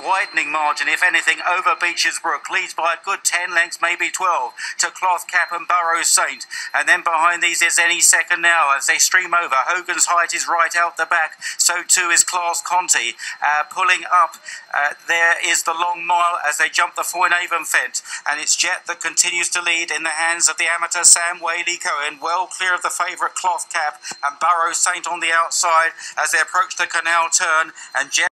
widening margin, if anything, over Becher's Brook. Leads by a good 10 lengths, maybe 12, to Cloth Cap and Burrow Saint. And then behind these is any second now as they stream over. Hogan's Height is right out the back, so too is Class Conti. Uh, pulling up, uh, there is the long mile as they jump the Foinavon fence. And it's Jett that continues to lead in the hands of the amateur Sam Waley-Cohen, well clear of the favourite Cloth Cap and Burrow Saint on the outside as they approach the canal turn. And Jett